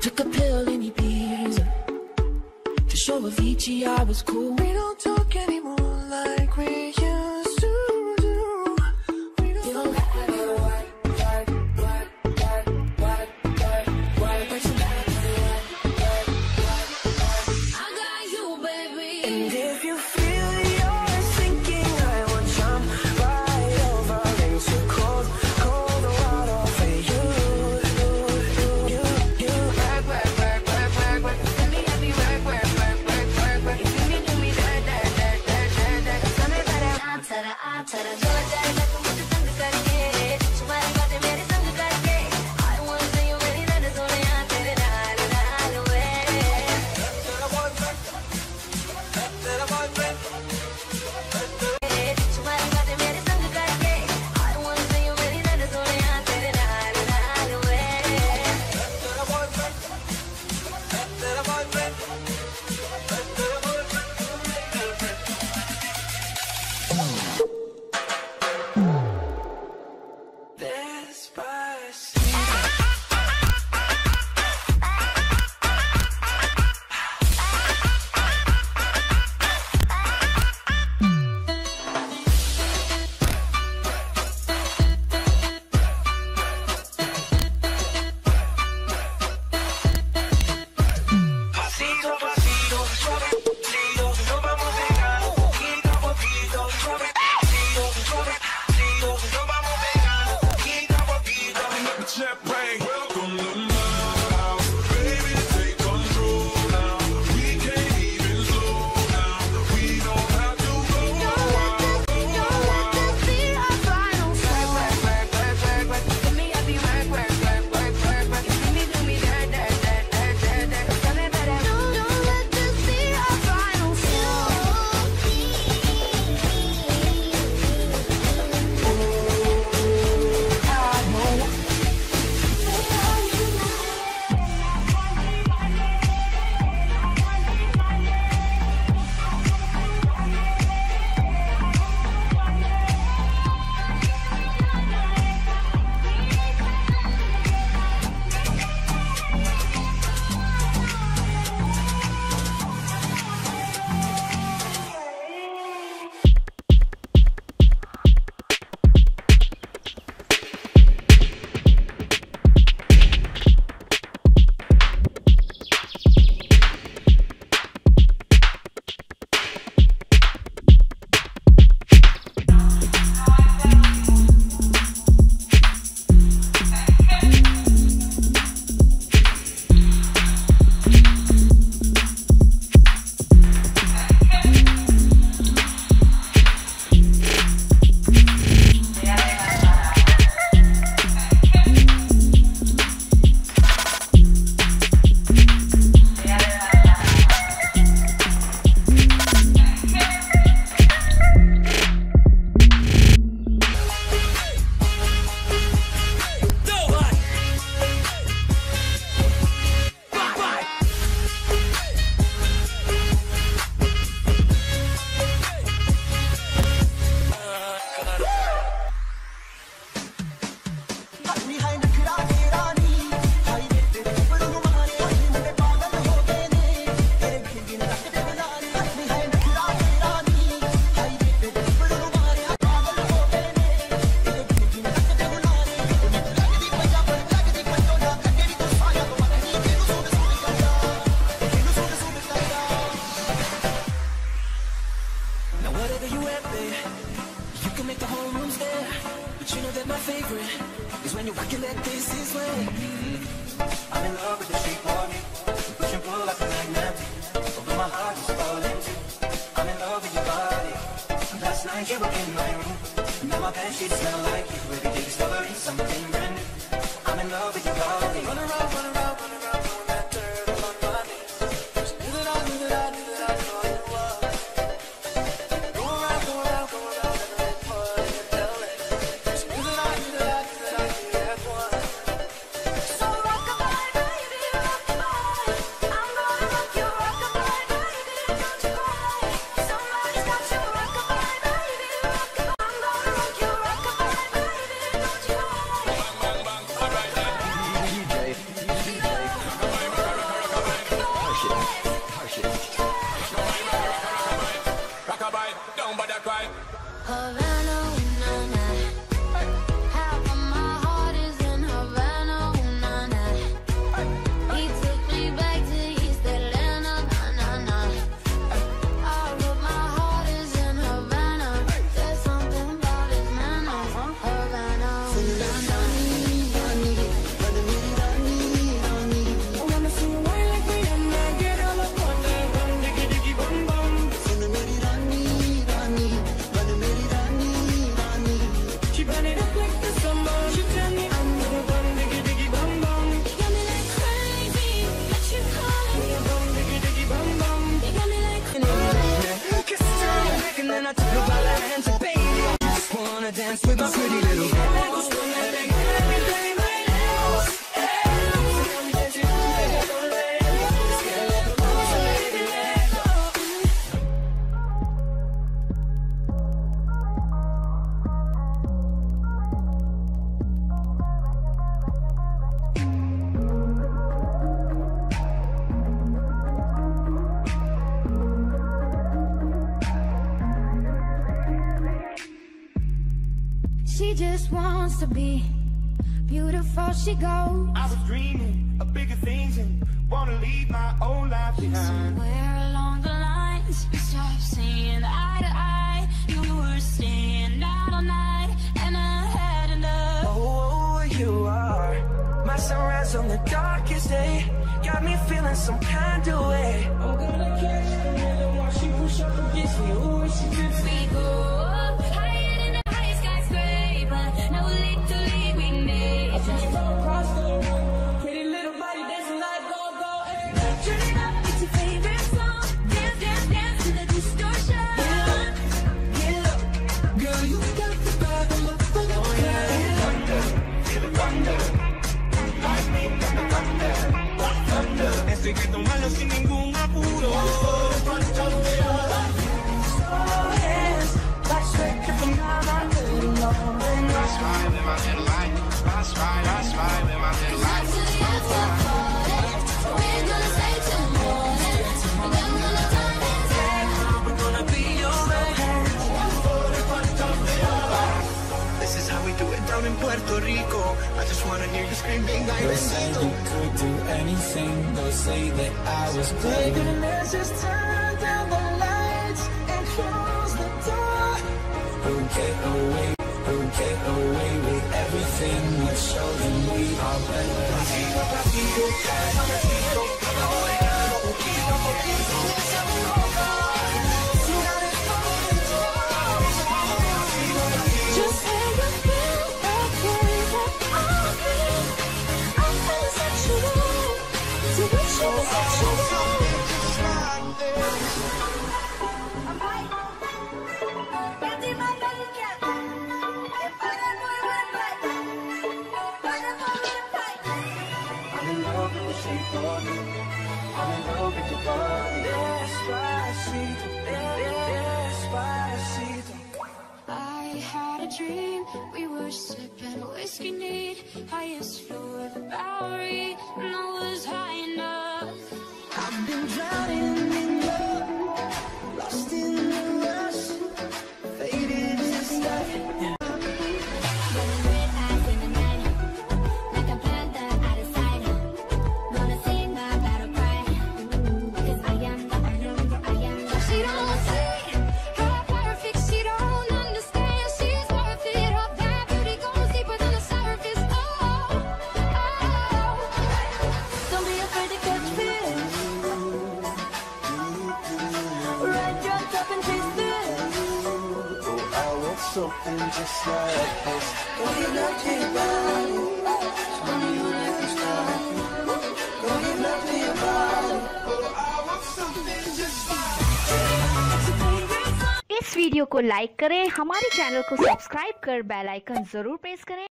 took a pill in Ibiza to show Avicii I was cool. We don't talk Snapchat. my favorite is when you're your leg this is way. Mm-hmm. I'm in love with the street morning. You push and pull like a magnet. Although my heart is falling too. I'm in love with your body. Last night you were in my room. Now my bed sheets smell like you. Every day discovering something brand new. I'm in love with your body. Run around, run around. Just wants to be beautiful. She goes I was dreaming of bigger things and wanna leave my old life behind. somewhere along the lines. We stopped seeing eye to eye. You were staying out all night, and I had enough. Oh, oh you are my sunrise on the darkest day. Got me feeling some kind of way. I'm gonna catch the rhythm while she push up against me. Ooh, she just We go Estoy que tomarlo sin ningún anything. They'll say that I was playing. And let's just turn down the lights and close the door. Who'll get away? Who'll get away with everything? Let's show them we are better. I had a dream, we were sipping whiskey neat, highest floor of the Bowery, and I was high enough. I've been drowning nothing just like this. Don't get nothing about इस video को like करें, हमारे channel को subscribe कर bell icon ज़रूर press करें